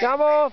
Bravo!